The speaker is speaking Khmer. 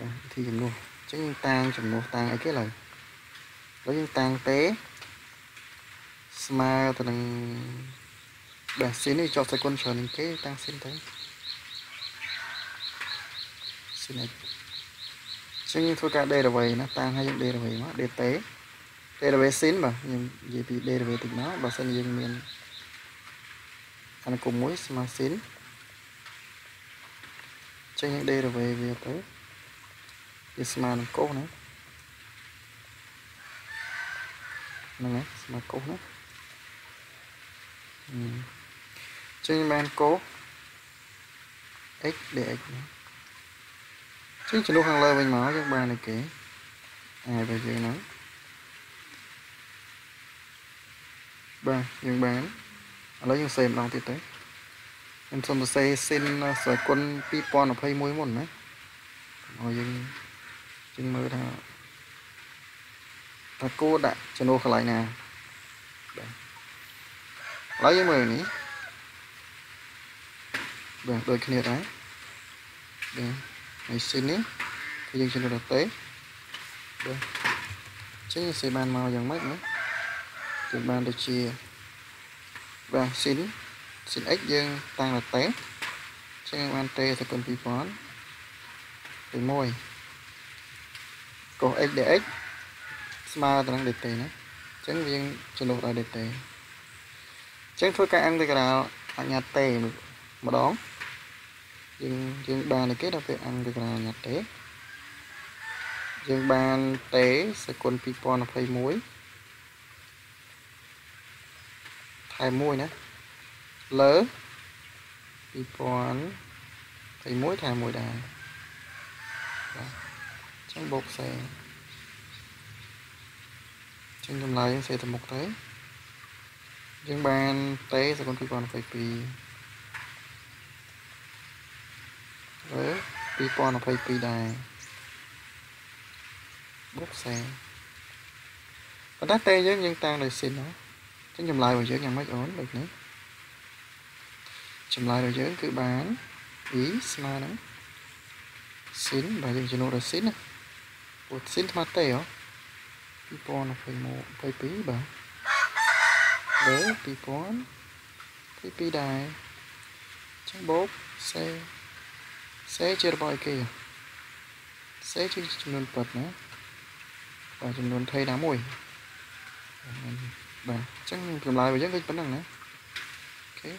ចាវិធីចំនួនអញ្ចឹងយើងតាំងចំនួនតាំងអីគេឡើយហើយយើងតាំងទេស្មើទៅនឹងបាទស៊ីននេះជាប់សេគុនច្រើនជាងគេតាំងស៊ីនទៅស៊ីននេះចឹងយើងធ្វើការ database ណាតាំងឲ្យយើង database មក data database ស៊ីនបាទខ្ញុំនិយាយពី database តិចមកបើសិនយើងមានអនុគមមួយស្មើស៊ីនចឹងយើង database វាទៅ វាស្មើនឹងកោសណាហ្នឹងហើយស្មើកោសណាចឹងបានកោស x dx ណាចឹងចំនួនខាងលើវិញមកយើងបានអីគេអាយរបស់យើងហ្នឹងបាទយើងបានឥឡូវយើងសេម្ដងទៀតទៅខ្ញុំសូមសរសេរស៊ីនស្រគុណ2021មុនណាឲ្យយើង យើងមើលថាតើគួរដាក់ចំនួនកន្លែងណាបាទឥឡូវយើងមើលនេះបាទដូចគ្នាដែរបាទហើយស៊ីននេះគឺយើងចំនួនទៅបាទចឹងសេបានមកយ៉ាងម៉េចណាគឺបានទៅជាបាទស៊ីនស៊ីន x យើងតាំងទៅតេចឹងបានតេសកុន2000ទី1 កុស x dx ស្មើទៅនឹង dt ណាចឹងយើងចំនួនដល់ dt ចឹងធ្វើការអង្គទៅក្រាលអញ្ញាតេម្ដងយើងយើងបានគេដល់ពេលអង្គទៅក្រាលអញ្ញាតេយើងបានតេសកុន2021ថែម1ណាលើ2021ថែម1ដែរបាទ ចឹងបូកសេចឹងចម្លើយយើងសេទៅមុខទៅយើងបានតេសកុន2022លើ2022ដែរបូកសេប៉ុន្តែតេយើងយើងតាំងដោយស៊ីនណាចឹងចម្លើយរបស់យើងយ៉ាងម៉េចអូនដូចនេះចម្លើយរបស់យើងគឺបាន e ស្មើនឹងស៊ីនបើយើងចំនួនដល់ស៊ីនណា ពោះស៊ីនថ្មតេហ៎2021 22បាទលើ2022ដែរចឹងបូកសេសេជារបស់អីគេសេជាចំនួនប៉ិតណាបាទចំនួនថៃណាមួយបាទអញ្ចឹងចម្លើយរបស់យើងគឺប៉ុណ្ណឹងណាអូខេ